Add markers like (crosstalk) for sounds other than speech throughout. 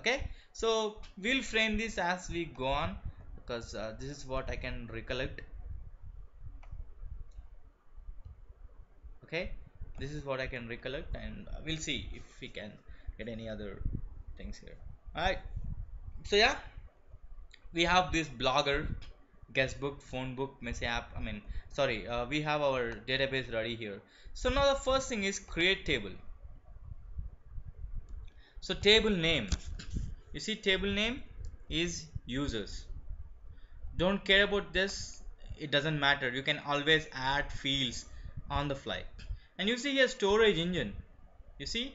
okay? So we'll frame this as we go on because uh, this is what I can recollect. Okay? This is what I can recollect and we'll see if we can get any other things here. Alright. So yeah. We have this blogger guestbook phone book message app I mean sorry uh, we have our database ready here. So now the first thing is create table so table name. You see table name is users. Don't care about this. It doesn't matter. You can always add fields on the fly. And you see here storage engine. You see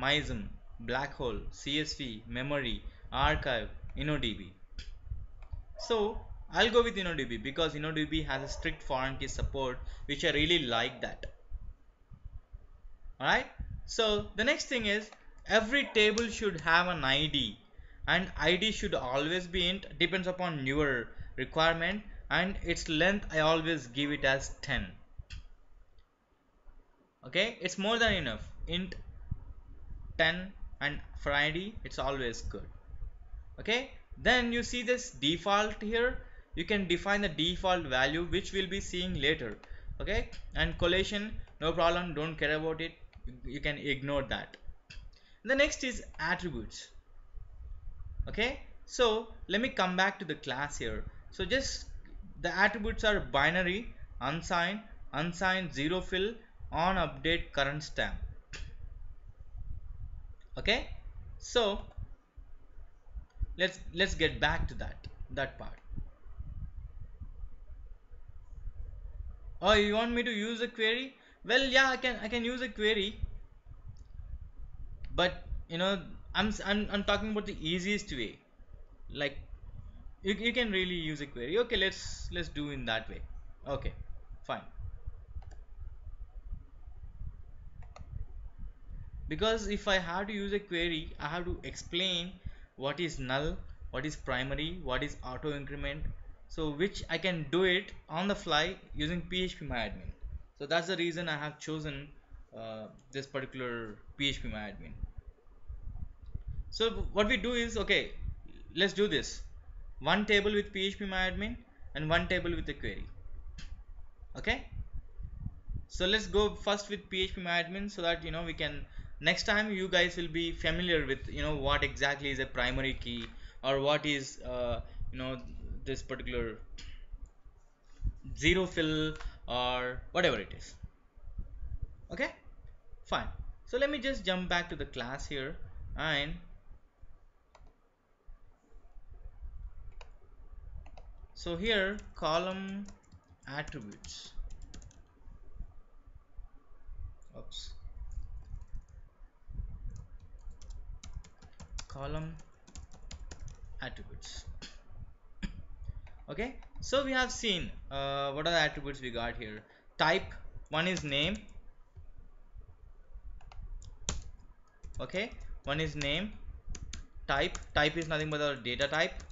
MyISAM black hole CSV memory archive InnoDB. So I'll go with InnoDB because InnoDB has a strict foreign key support which I really like that. Alright so the next thing is every table should have an ID and ID should always be int depends upon your requirement and its length I always give it as 10 okay? It's more than enough. Int 10 and for ID it's always good. Okay? Then you see this default here. You can define the default value which we'll be seeing later. Okay? And collation no problem. Don't care about it. You can ignore that the next is attributes. Okay? So let me come back to the class here. So just the attributes are binary unsigned unsigned zero fill on update current stamp. Okay? So let's let's get back to that that part. Oh you want me to use a query? Well yeah I can I can use a query but you know I'm, I'm, I'm talking about the easiest way. Like you, you can really use a query. Okay let's let's do in that way. Okay fine. Because if I have to use a query I have to explain what is null what is primary what is auto increment. So which I can do it on the fly using phpMyAdmin so that's the reason I have chosen uh, this particular phpMyAdmin so what we do is okay let's do this. One table with phpMyAdmin and one table with a query. Okay? So let's go first with phpMyAdmin so that you know we can next time you guys will be familiar with you know what exactly is a primary key or what is uh, you know this particular zero fill or whatever it is. Okay? Fine. So let me just jump back to the class here and so here column attributes. Oops. Column attributes. (coughs) Okay. So we have seen uh, what are the attributes we got here? Type one is name. Okay. One is name. Type type is nothing but the data type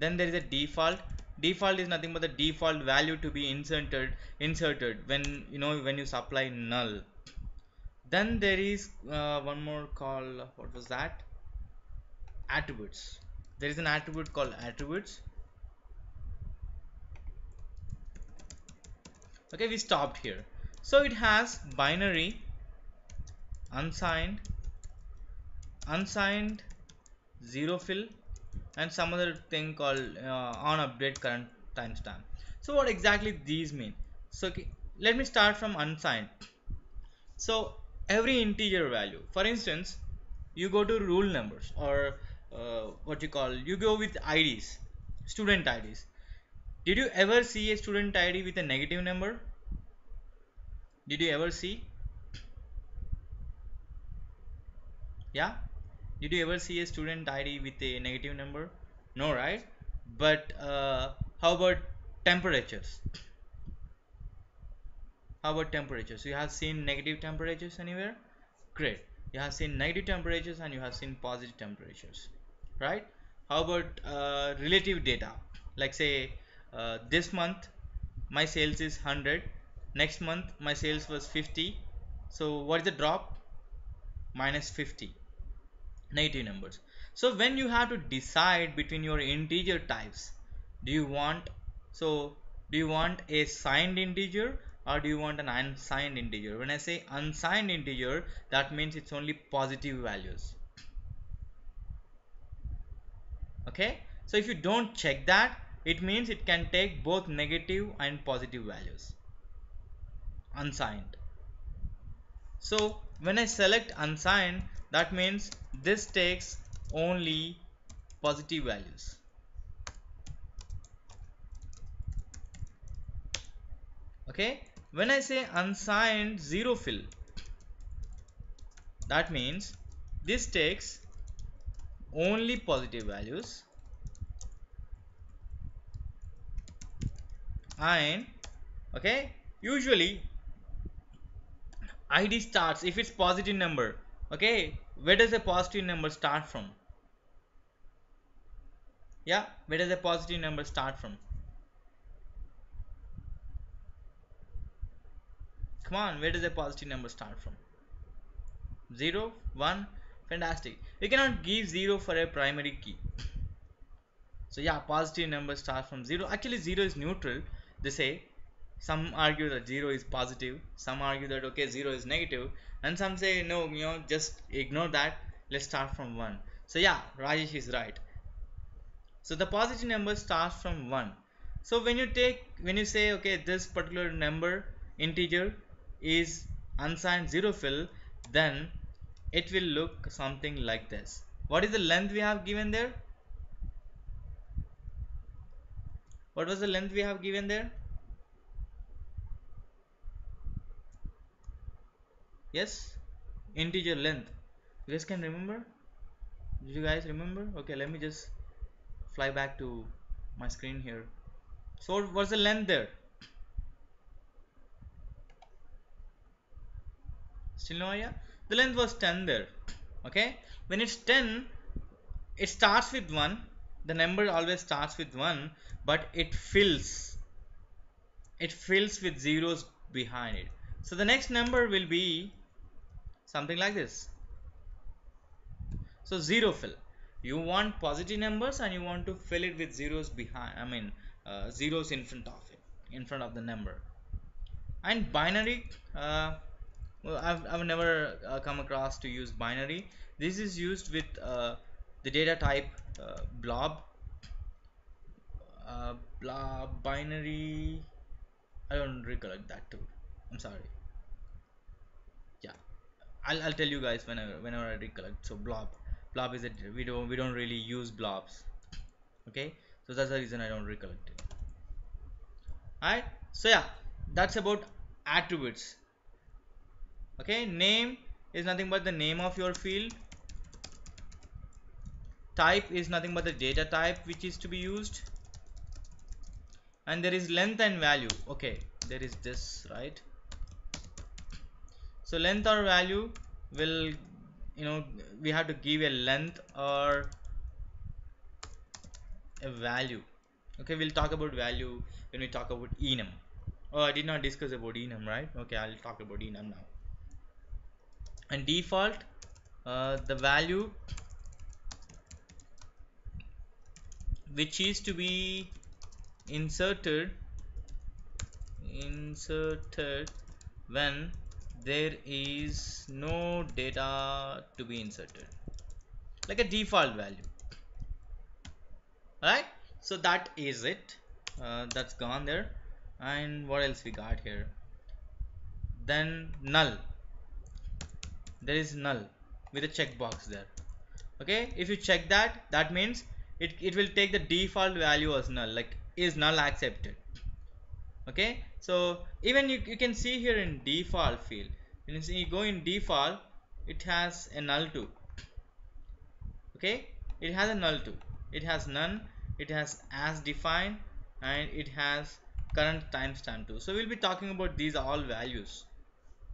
then there is a default. Default is nothing but the default value to be inserted inserted when you know when you supply null. Then there is uh, one more call what was that? Attributes. There is an attribute called attributes. Okay we stopped here. So it has binary unsigned unsigned zero fill and some other thing called uh, on update current timestamp so what exactly these mean so okay, let me start from unsigned so every integer value for instance you go to rule numbers or uh, what you call you go with IDs student IDs did you ever see a student ID with a negative number? Did you ever see? Yeah? Did you ever see a student ID with a negative number? No, right? But uh, how about temperatures? How about temperatures? You have seen negative temperatures anywhere? Great. You have seen negative temperatures and you have seen positive temperatures, right? How about uh, relative data? Like say uh, this month my sales is 100 next month my sales was 50 so what is the drop minus 50 negative numbers. So when you have to decide between your integer types do you want so do you want a signed integer or do you want an unsigned integer? When I say unsigned integer that means it's only positive values. Okay? So if you don't check that it means it can take both negative and positive values. Unsigned so when I select unsigned that means this takes only positive values. Okay? When I say unsigned zero fill that means this takes only positive values. And okay? Usually id starts if it's positive number okay? Where does a positive number start from? Yeah where does a positive number start from? Come on where does a positive number start from? 0 1 fantastic. You cannot give 0 for a primary key. So yeah positive number starts from 0 actually 0 is neutral they say some argue that 0 is positive some argue that okay 0 is negative and some say no you know just ignore that let's start from 1 so yeah Rajesh is right. So the positive number starts from 1 so when you take when you say okay this particular number integer is unsigned zero fill then it will look something like this. What is the length we have given there? What was the length we have given there yes. Integer length. You guys can remember? Did you guys remember? Okay let me just fly back to my screen here. So what's the length there? Still no idea? The length was 10 there okay? When it's 10 it starts with 1 the number always starts with 1 but it fills. It fills with zeros behind it. So the next number will be something like this. So zero fill. You want positive numbers and you want to fill it with zeros behind I mean uh, zeros in front of it in front of the number. And binary uh, well I've, I've never uh, come across to use binary. This is used with uh, the data type uh, blob. Uh, blob binary I don't recollect that too. I'm sorry I'll, I'll tell you guys whenever whenever I recollect. So blob blob is it we don't we don't really use blobs. Okay? So that's the reason I don't recollect it. Alright? So yeah that's about attributes. Okay? Name is nothing but the name of your field. Type is nothing but the data type which is to be used. And there is length and value. Okay there is this right so length or value will you know we have to give a length or a value. Okay we'll talk about value when we talk about enum. Oh I did not discuss about enum right? Okay I'll talk about enum now. And default uh, the value which is to be inserted inserted when there is no data to be inserted. Like a default value. Alright so that is it. Uh, that's gone there. And what else we got here? Then null. There is null with a checkbox there. Okay? If you check that that means it, it will take the default value as null. Like is null accepted okay? So even you, you can see here in default field. When you, go in default it has a null too okay? It has a null too it has none. It has as defined and it has current timestamp too so we'll be talking about these all values.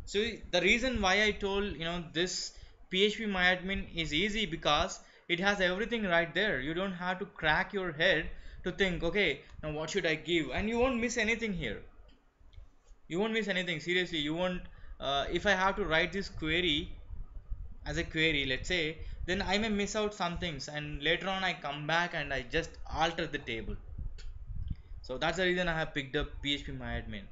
So the reason why I told you know this PHP MyAdmin is easy because it has everything right there. You don't have to crack your head to think okay now what should I give? And you won't miss anything here. You won't miss anything seriously. You won't uh, if I have to write this query as a query let's say then I may miss out some things. And later on I come back and I just alter the table. So that's the reason I have picked up PHP MyAdmin